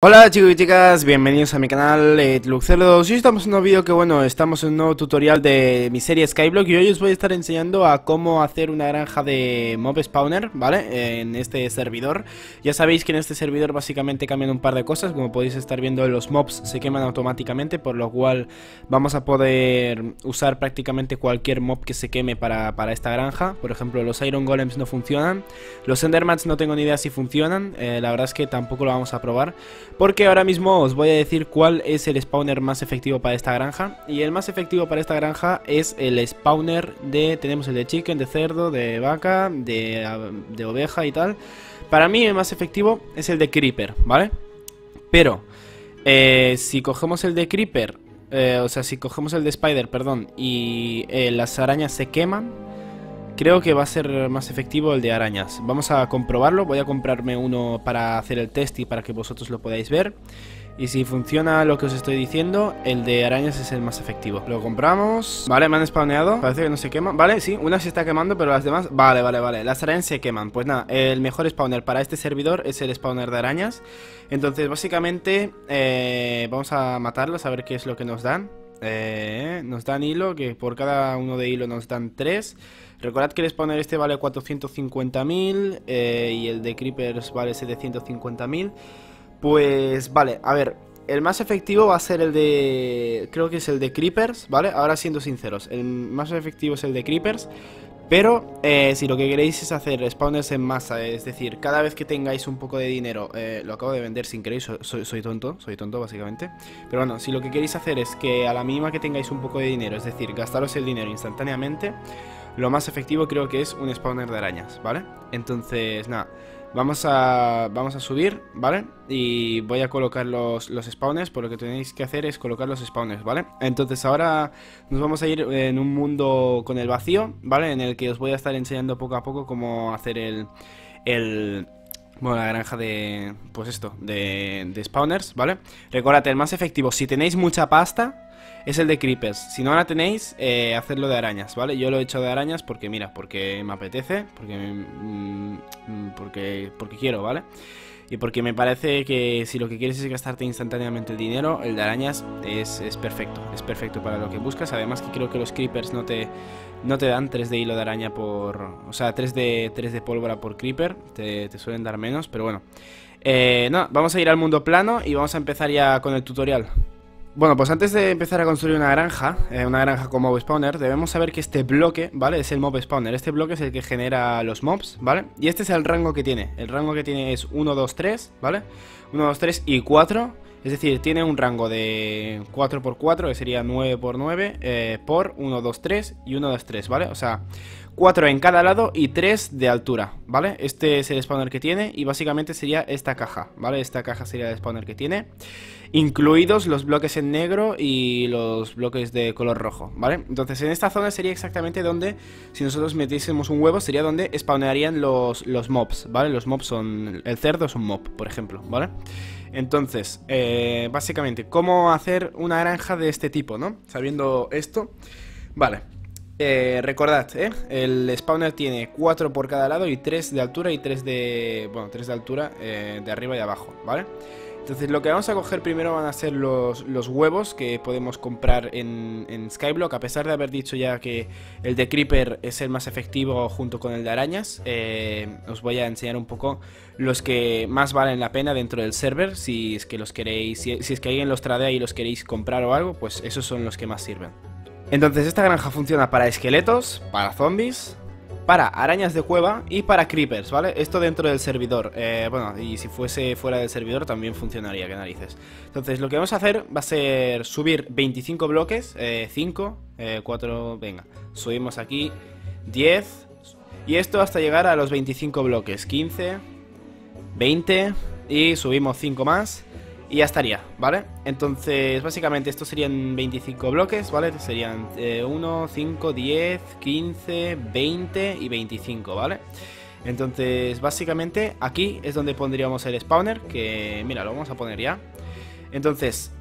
Hola chicos y chicas, bienvenidos a mi canal eh, Luxelos Hoy estamos en un nuevo vídeo que bueno, estamos en un nuevo tutorial de mi serie Skyblock Y hoy os voy a estar enseñando a cómo hacer una granja de mob spawner, ¿vale? En este servidor. Ya sabéis que en este servidor básicamente cambian un par de cosas Como podéis estar viendo los mobs se queman automáticamente Por lo cual vamos a poder usar prácticamente cualquier mob que se queme para, esta granja. Por ejemplo los Iron Golems no funcionan Los Endermans no tengo ni idea si funcionan eh, La verdad es que tampoco lo vamos a probar porque ahora mismo os voy a decir cuál es el spawner más efectivo para esta granja. Y el más efectivo para esta granja es el spawner de... Tenemos el de chicken, de cerdo, de vaca, de, oveja y tal. Para mí el más efectivo es el de creeper, ¿vale? Pero eh, si cogemos el de creeper, eh, o sea, si cogemos el de spider, perdón, y eh, las arañas se queman Creo que va a ser más efectivo el de arañas. Vamos a comprobarlo. Voy a comprarme uno para hacer el test y para que vosotros lo podáis ver. Y si funciona lo que os estoy diciendo, el de arañas es el más efectivo. Lo compramos. Vale, me han spawneado. Parece que no se quema. Vale, sí, una se está quemando, pero las demás... Vale, vale, vale. Las arañas se queman. Pues nada, el mejor spawner para este servidor es el spawner de arañas. Entonces, básicamente, eh, vamos a matarlos a ver qué es lo que nos dan. Eh, nos dan hilo, que por cada uno de hilo nos dan tres. Recordad que el spawner este vale 450.000 eh, y el de Creepers vale 750.000. Pues vale, a ver, el más efectivo va a ser el de... Creo que es el de Creepers, ¿vale? Ahora siendo sinceros, el más efectivo es el de Creepers. Pero eh, si lo que queréis es hacer spawners en masa, es decir, cada vez que tengáis un poco de dinero, eh, lo acabo de vender sin querer, soy, soy, tonto, soy tonto básicamente. Pero bueno, si lo que queréis hacer es que a la mínima que tengáis un poco de dinero, es decir, gastaros el dinero instantáneamente, lo más efectivo creo que es un spawner de arañas, ¿vale? Entonces, nada, vamos a, vamos a subir, ¿vale? Y voy a colocar los, los spawners, por lo que tenéis que hacer es colocar los spawners, ¿vale? Entonces ahora nos vamos a ir en un mundo con el vacío, ¿vale? En el que os voy a estar enseñando poco a poco cómo hacer el... el bueno, la granja de... Pues esto, de, de spawners, ¿vale? Recordad, el más efectivo, si tenéis mucha pasta es el de creepers. Si no la tenéis, eh, hacedlo de arañas, ¿vale? Yo lo he hecho de arañas porque, mira, porque me apetece, porque, mm, mm, porque, porque quiero, ¿vale? Y porque me parece que si lo que quieres es gastarte instantáneamente el dinero, el de arañas es, perfecto. Es perfecto para lo que buscas. Además que creo que los creepers no te, no te dan 3 de hilo de araña por... O sea, 3 de, 3 de pólvora por creeper. Te, suelen dar menos, pero bueno. Eh, no, vamos a ir al mundo plano y vamos a empezar ya con el tutorial. Bueno, pues antes de empezar a construir una granja, eh, una granja con mob spawner, debemos saber que este bloque, ¿vale? Es el mob spawner. Este bloque es el que genera los mobs, ¿vale? Y este es el rango que tiene. El rango que tiene es 1, 2, 3, ¿vale? 1, 2, 3 y 4. Es decir, tiene un rango de 4 por 4, que sería 9 por 9, eh, por 1, 2, 3 y 1, 2, 3, ¿vale? O sea, 4 en cada lado y 3 de altura, ¿vale? Este es el spawner que tiene y básicamente sería esta caja, ¿vale? Esta caja sería el spawner que tiene incluidos los bloques en negro y los bloques de color rojo, ¿vale? Entonces en esta zona sería exactamente donde, si nosotros metiésemos un huevo, sería donde spawnarían los, los mobs, ¿vale? Los mobs son, el cerdo es un mob, por ejemplo, ¿vale? Entonces, eh, básicamente, ¿cómo hacer una granja de este tipo, no? Sabiendo esto, vale. Eh, recordad, ¿eh? el spawner tiene 4 por cada lado y 3 de altura y 3 de... Bueno, 3 de altura eh, de arriba y abajo, ¿vale? Entonces lo que vamos a coger primero van a ser los, huevos que podemos comprar en, Skyblock A pesar de haber dicho ya que el de Creeper es el más efectivo junto con el de arañas eh, Os voy a enseñar un poco los que más valen la pena dentro del server Si es que los queréis, si, si es que alguien los tradea y los queréis comprar o algo Pues esos son los que más sirven. Entonces esta granja funciona para esqueletos, para zombies para arañas de cueva y para creepers, ¿vale? Esto dentro del servidor. Eh, bueno, y si fuese fuera del servidor también funcionaría, que narices. Entonces, lo que vamos a hacer va a ser subir 25 bloques, 5, eh, 4, eh, venga. Subimos aquí 10. Y esto hasta llegar a los 25 bloques. 15, 20 y subimos 5 más. Y ya estaría, ¿vale? Entonces, básicamente estos serían 25 bloques, ¿vale? Serían 1, 5, 10, 15, 20 y 25, ¿vale? Entonces, básicamente aquí es donde pondríamos el spawner, que mira, lo vamos a poner ya. Entonces,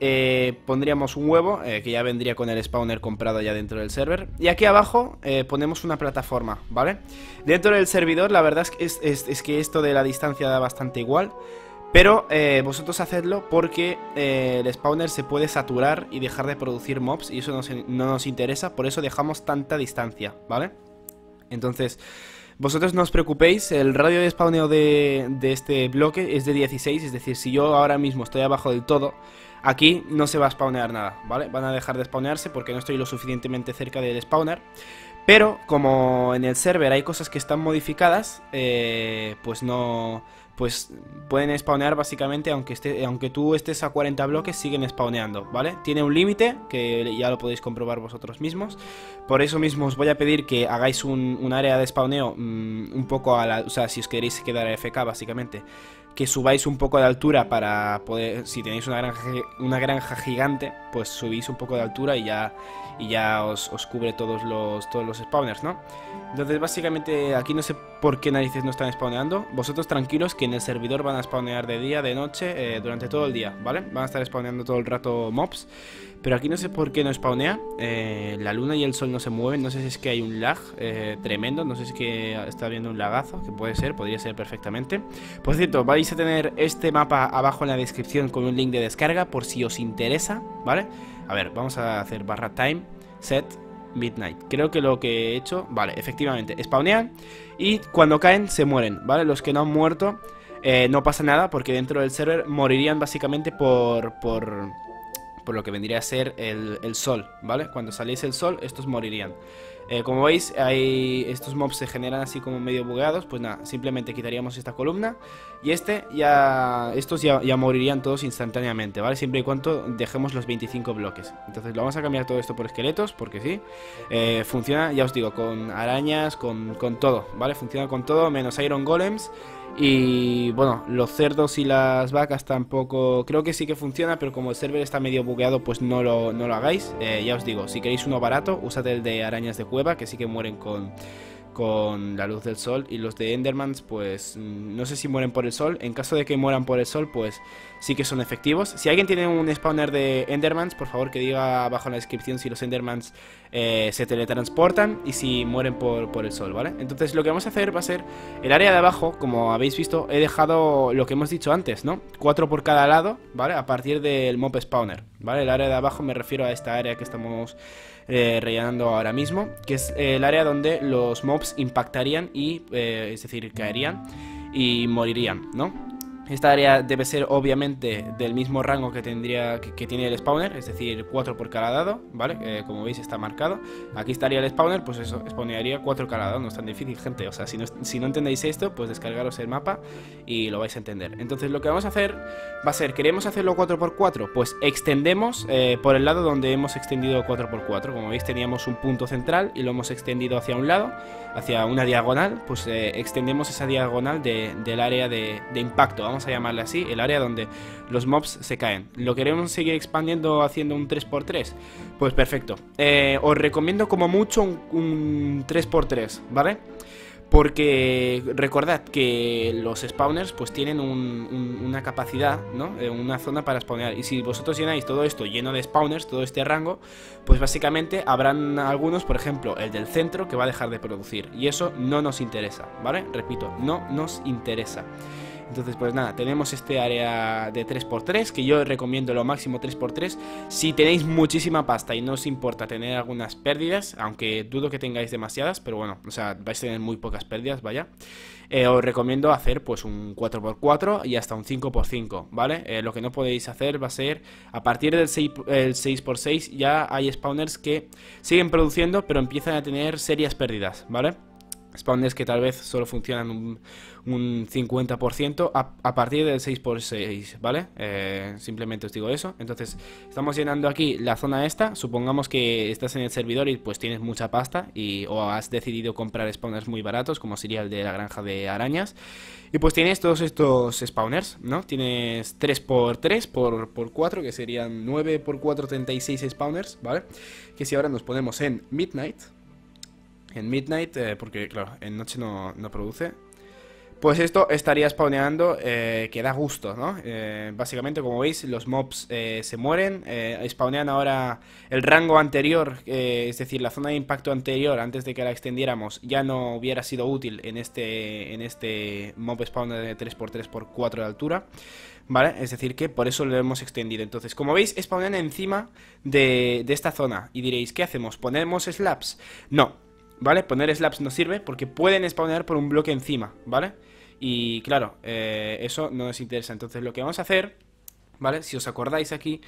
eh, pondríamos un huevo, eh, que ya vendría con el spawner comprado ya dentro del server. Y aquí abajo eh, ponemos una plataforma, ¿vale? Dentro del servidor, la verdad es que, es que esto de la distancia da bastante igual. Pero eh, vosotros hacedlo porque eh, el spawner se puede saturar y dejar de producir mobs y eso no nos interesa, por eso dejamos tanta distancia, ¿vale? Entonces, vosotros no os preocupéis, el radio de spawneo de, de este bloque es de 16, es decir, si yo ahora mismo estoy abajo del todo, aquí no se va a spawnear nada, ¿vale? Van a dejar de spawnearse porque no estoy lo suficientemente cerca del spawner. Pero como en el server hay cosas que están modificadas, eh, pues no pues pueden spawnear básicamente aunque, esté, aunque tú estés a 40 bloques, siguen spawneando, ¿vale? Tiene un límite, que ya lo podéis comprobar vosotros mismos. Por eso mismo os voy a pedir que hagáis un, área de spawneo mm, un poco a la... O sea, si os queréis quedar FK básicamente, que subáis un poco de altura para poder... Si tenéis una granja, una granja gigante, pues subís un poco de altura y ya y ya os, cubre todos los, todos los spawners, ¿no? Entonces básicamente aquí no sé por qué narices no están spawneando. Vosotros tranquilos que en el servidor van a spawnear de día, de noche, eh, durante todo el día, ¿vale? Van a estar spawneando todo el rato mobs. Pero aquí no sé por qué no spawnea. Eh, la luna y el sol no se mueven. No sé si es que hay un lag eh, tremendo. No sé si es que está habiendo un lagazo. Que puede ser, podría ser perfectamente. Por cierto, vais a tener este mapa abajo en la descripción con un link de descarga por si os interesa, ¿vale? A ver, vamos a hacer barra time, set, midnight. Creo que lo que he hecho, vale, efectivamente, spawnean y cuando caen se mueren, ¿vale? Los que no han muerto eh, no pasa nada porque dentro del server morirían básicamente por, por, por lo que vendría a ser el, el sol, ¿vale? Cuando saliese el sol, estos morirían. Eh, como veis, hay, estos mobs se generan así como medio bugueados. Pues nada, simplemente quitaríamos esta columna. Y este ya. Estos ya, morirían todos instantáneamente, ¿vale? Siempre y cuando dejemos los 25 bloques. Entonces lo vamos a cambiar todo esto por esqueletos, porque sí. Eh, funciona, ya os digo, con arañas, con, con todo, ¿vale? Funciona con todo, menos Iron Golems. Y bueno, los cerdos y las vacas tampoco. Creo que sí que funciona, pero como el server está medio bugueado, pues no lo, no lo hagáis. Eh, ya os digo, si queréis uno barato, usad el de arañas de cueva, que sí que mueren con, con la luz del sol y los de Endermans pues mm, no sé si mueren por el sol, en caso de que mueran por el sol pues sí que son efectivos. Si alguien tiene un spawner de Endermans, por favor que diga abajo en la descripción si los Endermans eh, se teletransportan y si mueren por, por, el sol, ¿vale? Entonces lo que vamos a hacer va a ser el área de abajo, como habéis visto, he dejado lo que hemos dicho antes, ¿no? Cuatro por cada lado, ¿vale? A partir del mob spawner, ¿vale? El área de abajo me refiero a esta área que estamos eh, rellenando ahora mismo, que es el área donde los mobs impactarían y, eh, es decir, caerían y morirían, ¿no? Esta área debe ser obviamente del mismo rango que tendría que, tiene el spawner, es decir, 4 por cada dado, ¿vale? Eh, como veis está marcado. Aquí estaría el spawner, pues eso, spawnearía 4 cada dado, no es tan difícil, gente. O sea, si no, si no entendéis esto, pues descargaros el mapa y lo vais a entender. Entonces lo que vamos a hacer va a ser, ¿queremos hacerlo 4x4? Pues extendemos eh, por el lado donde hemos extendido 4x4. Como veis teníamos un punto central y lo hemos extendido hacia un lado, hacia una diagonal, pues eh, extendemos esa diagonal del área de, de impacto vamos a llamarle así, el área donde los mobs se caen. ¿Lo queremos seguir expandiendo haciendo un 3x3? Pues perfecto. Eh, os recomiendo como mucho un, un 3x3, ¿vale? Porque recordad que los spawners pues tienen una capacidad, ¿no? Eh, una zona para spawnear. Y si vosotros llenáis todo esto lleno de spawners, todo este rango, pues básicamente habrán algunos, por ejemplo, el del centro, que va a dejar de producir. Y eso no nos interesa, ¿vale? Repito, no nos interesa. Entonces, pues nada, tenemos este área de 3x3, que yo recomiendo lo máximo 3x3. Si tenéis muchísima pasta y no os importa tener algunas pérdidas, aunque dudo que tengáis demasiadas, pero bueno, o sea, vais a tener muy pocas pérdidas, vaya. Eh, os recomiendo hacer pues un 4x4 y hasta un 5x5, ¿vale? Eh, lo que no podéis hacer va a ser, a partir del 6, el 6x6 ya hay spawners que siguen produciendo, pero empiezan a tener serias pérdidas, ¿vale? Spawners que tal vez solo funcionan un, un 50% a, partir del 6x6, ¿vale? Eh, simplemente os digo eso. Entonces, estamos llenando aquí la zona esta. Supongamos que estás en el servidor y pues tienes mucha pasta y, o has decidido comprar spawners muy baratos, como sería el de la granja de arañas. Y pues tienes todos estos spawners, ¿no? Tienes 3x3 por, por 4, que serían 9x4, 36 spawners, ¿vale? Que si ahora nos ponemos en Midnight, en Midnight, eh, porque claro, en noche no, no, produce. Pues esto estaría spawneando eh, que da gusto, ¿no? Eh, básicamente, como veis, los mobs se mueren, spawnean ahora el rango anterior, es decir, la zona de impacto anterior, antes de que la extendiéramos, ya no hubiera sido útil en este, en este mob spawner de 3x3x4 de altura. ¿vale? Es decir, que por eso lo hemos extendido. Entonces, como veis, spawnan encima de, de esta zona. Y diréis, ¿qué hacemos? ¿Ponemos slabs? No, ¿vale? Poner slabs no sirve porque pueden spawnear por un bloque encima, ¿vale? Y claro, eh, eso no nos interesa. Entonces, lo que vamos a hacer, ¿vale? Si os acordáis aquí,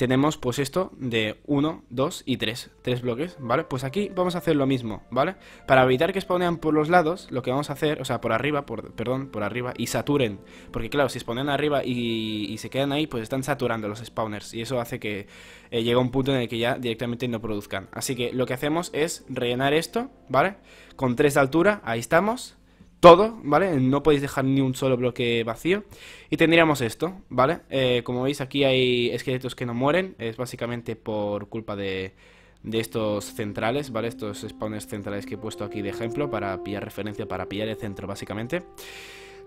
tenemos pues esto de 1, 2 y 3, 3 bloques, ¿vale? Pues aquí vamos a hacer lo mismo, ¿vale? Para evitar que spawnean por los lados, lo que vamos a hacer, o sea, por arriba, por, perdón, por arriba, y saturen, porque claro, si spawnean arriba y, se quedan ahí, pues están saturando los spawners, y eso hace que eh, llegue un punto en el que ya directamente no produzcan. Así que lo que hacemos es rellenar esto, ¿vale? Con 3 de altura, ahí estamos, todo, ¿vale? No podéis dejar ni un solo bloque vacío. Y tendríamos esto, ¿vale? Eh, como veis aquí hay esqueletos que no mueren, es básicamente por culpa de, de estos centrales, ¿vale? Estos spawners centrales que he puesto aquí de ejemplo para pillar referencia, para pillar el centro básicamente.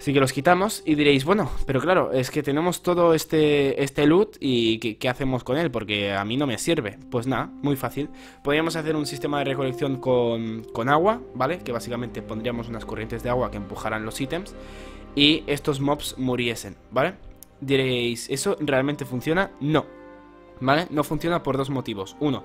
Así que los quitamos y diréis, bueno, pero claro, es que tenemos todo este, este loot y ¿qué, hacemos con él? Porque a mí no me sirve. Pues nada, muy fácil. Podríamos hacer un sistema de recolección con, con agua, ¿vale? Que básicamente pondríamos unas corrientes de agua que empujaran los ítems y estos mobs muriesen, ¿vale? Diréis, ¿eso realmente funciona? No, ¿vale? No funciona por dos motivos. Uno,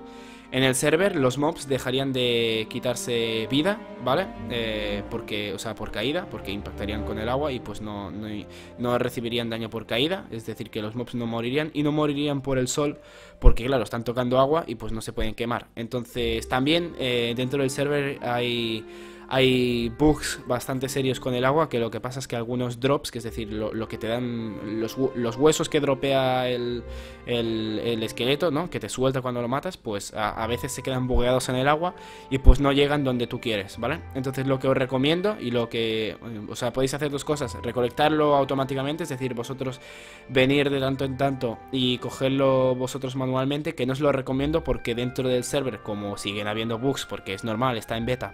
en el server los mobs dejarían de quitarse vida, ¿vale? Eh, porque, o sea, por caída, porque impactarían con el agua y pues no, no, recibirían daño por caída, es decir, que los mobs no morirían y no morirían por el sol, porque claro, están tocando agua y pues no se pueden quemar. Entonces, también eh, dentro del server hay hay bugs bastante serios con el agua, que lo que pasa es que algunos drops, que es decir, lo, que te dan los, huesos que dropea el, el, esqueleto, ¿no? Que te suelta cuando lo matas, pues a, veces se quedan bugueados en el agua y pues no llegan donde tú quieres, ¿vale? Entonces lo que os recomiendo y lo que... O sea, podéis hacer dos cosas. Recolectarlo automáticamente, es decir, vosotros venir de tanto en tanto y cogerlo vosotros manualmente, que no os lo recomiendo porque dentro del server, como siguen habiendo bugs, porque es normal, está en beta,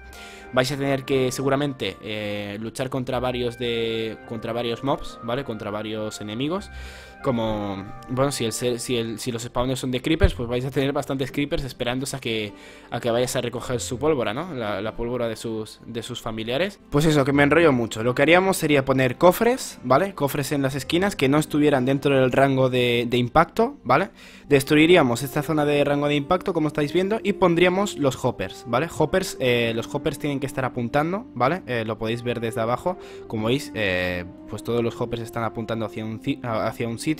vais a tener tener que seguramente eh, luchar contra varios de contra varios mobs, ¿vale? Contra varios enemigos como, bueno, si, los spawners son de creepers, pues vais a tener bastantes creepers esperándose a que, a que vayas a recoger su pólvora, ¿no? La, pólvora de sus, de sus familiares. Pues eso, que me enrollo mucho. Lo que haríamos sería poner cofres, ¿vale? Cofres en las esquinas que no estuvieran dentro del rango de, impacto, ¿vale? Destruiríamos esta zona de rango de impacto, como estáis viendo, y pondríamos los hoppers, ¿vale? Hoppers, eh, los hoppers tienen que estar apuntando, ¿vale? Eh, lo podéis ver desde abajo, como veis, eh, pues todos los hoppers están apuntando hacia un, hacia un sitio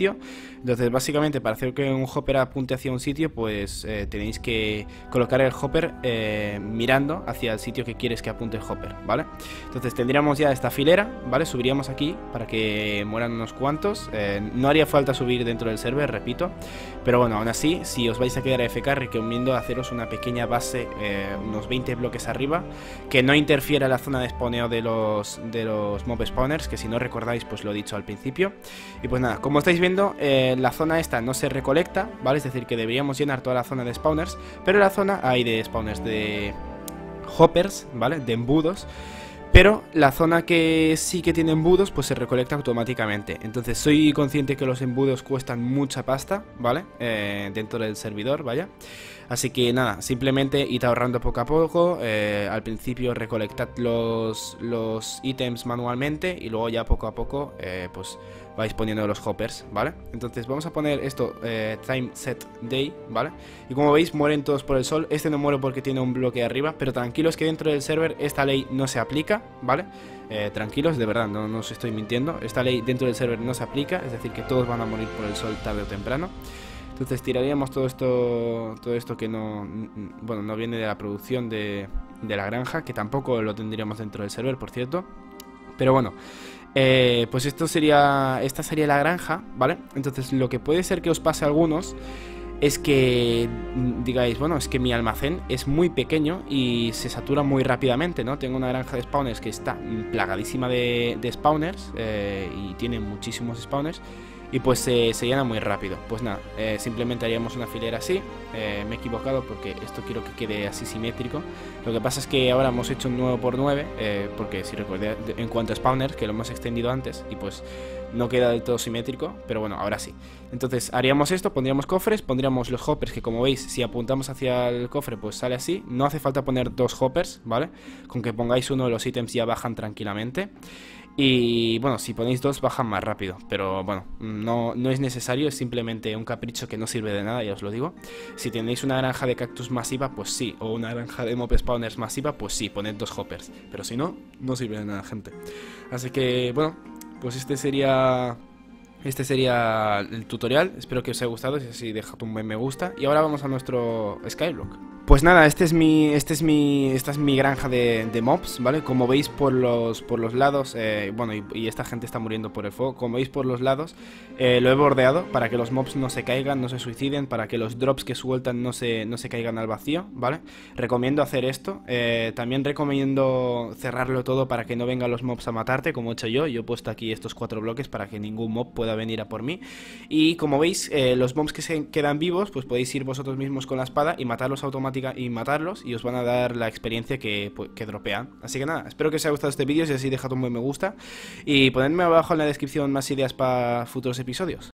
entonces, básicamente, para hacer que un hopper apunte hacia un sitio, pues eh, tenéis que colocar el hopper eh, mirando hacia el sitio que quieres que apunte el hopper, ¿vale? Entonces, tendríamos ya esta filera, ¿vale? Subiríamos aquí para que mueran unos cuantos. Eh, no haría falta subir dentro del server, repito. Pero bueno, aún así, si os vais a quedar FK, recomiendo haceros una pequeña base, unos 20 bloques arriba, que no interfiera la zona de spawneo de los, de los mob spawners, que si no recordáis, pues lo he dicho al principio. Y pues nada, como estáis viendo, eh, la zona esta no se recolecta, ¿vale? Es decir, que deberíamos llenar toda la zona de spawners, pero la zona hay de spawners de hoppers, ¿vale? De embudos. Pero la zona que sí que tiene embudos, pues se recolecta automáticamente. Entonces soy consciente que los embudos cuestan mucha pasta, ¿vale? Eh, dentro del servidor, vaya. Así que nada, simplemente id ahorrando poco a poco. Eh, al principio recolectad los, los ítems manualmente y luego ya poco a poco, pues vais poniendo los hoppers, ¿vale? Entonces vamos a poner esto, eh, time set day, ¿vale? Y como veis mueren todos por el sol, este no muere porque tiene un bloque arriba, pero tranquilos que dentro del server esta ley no se aplica, ¿vale? Eh, tranquilos, de verdad, no, no os estoy mintiendo, esta ley dentro del server no se aplica, es decir que todos van a morir por el sol tarde o temprano. Entonces tiraríamos todo esto, todo esto que no, bueno, no viene de la producción de, de la granja, que tampoco lo tendríamos dentro del server, por cierto. Pero bueno, eh, pues esto sería, esta sería la granja, ¿vale? Entonces lo que puede ser que os pase a algunos es que digáis, bueno, es que mi almacén es muy pequeño y se satura muy rápidamente, ¿no? Tengo una granja de spawners que está plagadísima de, spawners eh, y tiene muchísimos spawners y pues se, llena muy rápido. Pues nada, eh, simplemente haríamos una filera así. Eh, me he equivocado porque esto quiero que quede así simétrico. Lo que pasa es que ahora hemos hecho un 9x9, eh, porque si recordé en cuanto a spawners, que lo hemos extendido antes y pues no queda del todo simétrico, pero bueno, ahora sí. Entonces haríamos esto, pondríamos cofres, pondríamos los hoppers, que como veis, si apuntamos hacia el cofre, pues sale así. No hace falta poner dos hoppers, ¿vale? Con que pongáis uno, de los ítems ya bajan tranquilamente. Y bueno, si ponéis dos bajan más rápido, pero bueno, no, no es necesario, es simplemente un capricho que no sirve de nada, ya os lo digo. Si tenéis una granja de cactus masiva, pues sí, o una granja de mob spawners masiva, pues sí, poned dos hoppers. Pero si no, no sirve de nada, gente. Así que bueno, pues este sería este sería el tutorial, espero que os haya gustado, si así dejad un buen me gusta Y ahora vamos a nuestro Skyblock pues nada, este es mi, este es mi, esta es mi granja de, mobs, ¿vale? Como veis por los, por los lados, eh, bueno, y, esta gente está muriendo por el fuego, como veis por los lados, eh, lo he bordeado para que los mobs no se caigan, no se suiciden, para que los drops que sueltan no se, no se caigan al vacío, ¿vale? Recomiendo hacer esto, eh, también recomiendo cerrarlo todo para que no vengan los mobs a matarte, como he hecho yo, yo he puesto aquí estos cuatro bloques para que ningún mob pueda venir a por mí, y como veis, los mobs que se quedan vivos, pues podéis ir vosotros mismos con la espada y matarlos automáticamente y matarlos y os van a dar la experiencia que, pues, que dropean. Así que nada, espero que os haya gustado este vídeo, si así dejad un buen me gusta y ponedme abajo en la descripción más ideas para futuros episodios.